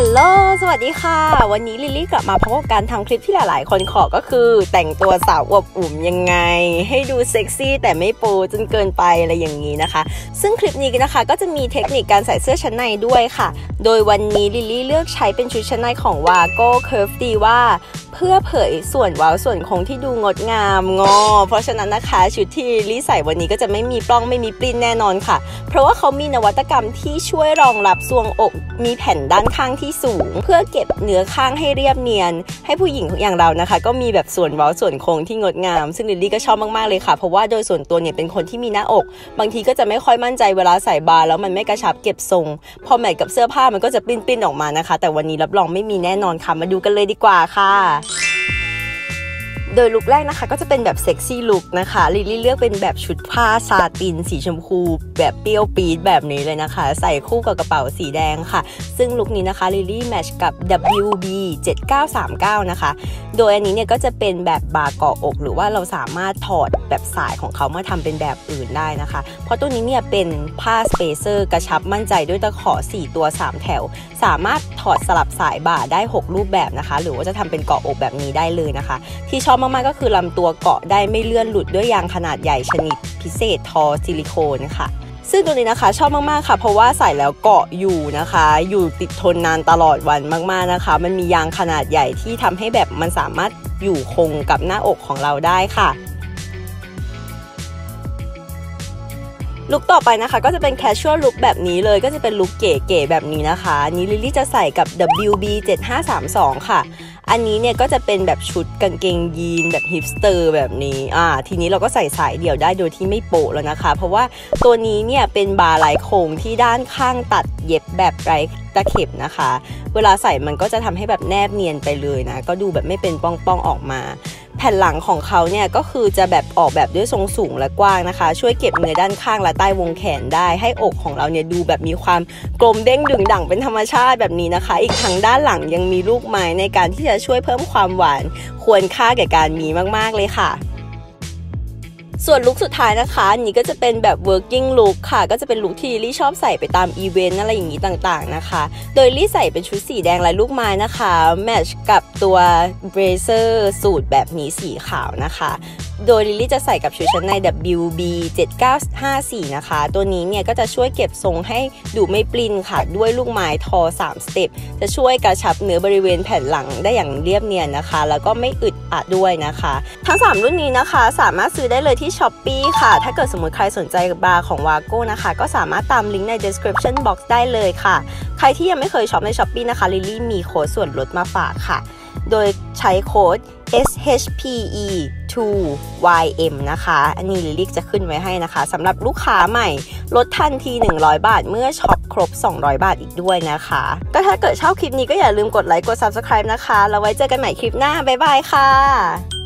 ฮัลโหล สวัสดีค่ะ วันนี้ลิลลี่กลับมาพบกับการทำคลิปที่หลาย ๆ คนขอก็คือ แต่งตัวสาวอวบอึ๋มยังไง ให้ดูเซ็กซี่แต่ไม่โป๊จนเกินไปอะไรอย่างนี้นะคะ ซึ่งคลิปนี้นะคะก็จะมีเทคนิคการใส่เสื้อชั้นในด้วยค่ะ โดยวันนี้ลิลลี่เลือกใช้เป็นชุดชั้นในของวาโก้ Curve Diva เพื่อเผยส่วนเว้าส่วนโค้งที่ดูงดงาม เพราะฉะนั้นนะคะชุดที่ลิลลี่ใส่วันนี้ก็จะไม่มีปล้องไม่มีปลิ้นแน่นอนค่ะ เพราะว่าเขามีนวัตกรรมที่ช่วยรองรับทรวงอกมีแผ่นด้านข้างที่สูง เพื่อเก็บเนื้อข้างให้เรียบเนียน ให้ผู้หญิงอย่างเรานะคะ ก็มีแบบส่วนเว้าส่วนโค้งที่งดงาม ซึ่งลิลลี่ก็ชอบมากๆเลยค่ะ เพราะว่าโดยส่วนตัวเนี่ยเป็นคนที่มีหน้าอก บางทีก็จะไม่ค่อยมั่นใจเวลาใส่บราแล้วมันไม่กระชับเก็บทรง พอ match กับเสื้อผ้ามันก็จะปลิ้นๆออกมานะคะ แต่วันนี้รับรองไม่มีแน่นอนค่ะมาดูกันเลยดีกว่าค่ะ โดยลุคแรกนะคะ ก็จะเป็นแบบ sexy look นะคะลิลลี่เลือกเป็นแบบชุดผ้าซาติน สีชมพู แบบเปรี้ยวปี๊ดแบบนี้เลยนะคะ ใส่คู่กับกระเป๋าสีแดงค่ะ ซึ่งลุคนี้นะคะลิลลี่ match กับ WB 7939 นะคะ โดยอันนี้เนี่ยก็จะเป็นแบบบราเกาะอก หรือว่าเราสามารถถอดแบบสายของเขามาทำเป็นแบบอื่นได้นะคะ เพราะตัวนี้เนี่ยเป็นผ้า spacer กระชับมั่นใจด้วยตะขอ 4 ตัว 3 แถว สามารถถอดสลับสายบ่าได้ 6 รูปแบบนะคะ หรือว่าจะทำเป็นเกาะอกแบบนี้ได้เลยนะคะ ที่ชอบมากๆก็คือลำตัวเกาะได้ไม่เลื่อนหลุดด้วยยางขนาดใหญ่ชนิดพิเศษทอซิลิโคนค่ะ ซึ่งตัวนี้นะคะชอบมากๆค่ะ เพราะว่าใส่แล้วเกาะอยู่นะคะ อยู่ติดทนนานตลอดวันมากๆนะคะ มันมียางขนาดใหญ่ที่ทำให้แบบมันสามารถอยู่คงกับหน้าอกของเราได้ค่ะลุคต่อไปนะคะก็จะเป็น casual look แบบนี้เลยก็จะเป็นลุคเก๋ๆแบบนี้นะคะนี้ลิลลี่จะใส่กับ WB 7532 ค่ะ อันนี้เนี่ยก็จะเป็นแบบชุดกางเกงยีนแบบฮิปสเตอร์แบบนี้อ่าทีนี้เราก็ใส่สายเดี่ยวได้โดยที่ไม่โปะแล้วนะคะ เพราะว่าตัวนี้เนี่ยเป็นบาร์ไหลโค้งที่ด้านข้างตัดเย็บแบบไร้ตะเข็บนะคะ เวลาใส่มันก็จะทำให้แบบแนบเนียนไปเลยนะ ก็ดูแบบไม่เป็นป้องๆออกมา แผ่นหลังของเขาเนี่ยก็คือจะแบบออกแบบด้วยทรงสูงและกว้างนะคะ ช่วยเก็บเนื้อด้านข้างและใต้วงแขนได้ให้อกของเราเนี่ยดูแบบมีความกลมเด้งดึงดั่งเป็นธรรมชาติแบบนี้นะคะ อีกทางด้านหลังยังมีลูกไม้ในการที่จะช่วยเพิ่มความหวาน ควรค่าแก่การมีมาก ๆ เลยค่ะ ส่วนลุคสุดท้ายนะคะนี่ก็จะเป็นแบบ working look ค่ะ ก็จะเป็นลุคที่ลี่ชอบใส่ไปตามอีเวนต์อะไรอย่างนี้ต่างๆนะคะ โดยลี่ใส่เป็นชุดสีแดงลายลูกไม้นะคะ match กับตัว blazer suit แบบนี้สีขาวนะคะ โดยลิลลี่จะใส่กับชุดชั้นใน WB 7954 นะคะ ตัวนี้เนี่ยก็จะช่วยเก็บทรงให้ดูไม่ปลิ้นค่ะ ด้วยลูกไม้ทอ 3 สเต็ป จะช่วยกระชับเนื้อบริเวณแผ่นหลังได้อย่างเรียบเนียนนะคะ แล้วก็ไม่อึดอัดด้วยนะคะ ทั้ง 3 รุ่นนี้นะคะสามารถซื้อได้เลยที่ Shopee ค่ะ ถ้าเกิดสมมติใครสนใจบาร์ของ Wago นะคะ ก็สามารถตามลิงก์ใน description box ได้เลยค่ะ ใครที่ยังไม่เคยช็อปใน Shopee นะคะลิลลี่มีโค้ดส่วนลดมาฝากค่ะ โดยใช้โค้ด SHPE 2YM นะคะ อันนี้ลิลลี่จะขึ้นไว้ให้นะคะสำหรับลูกค้าใหม่ลดทันที 100 บาท เมื่อช็อปครบ 200 บาทอีกด้วยนะคะ ก็ถ้าเกิดชอบคลิปนี้ก็อย่าลืมกดไลค์กด Subscribe นะคะ แล้วไว้เจอกันใหม่คลิปหน้า บ๊ายบายค่ะ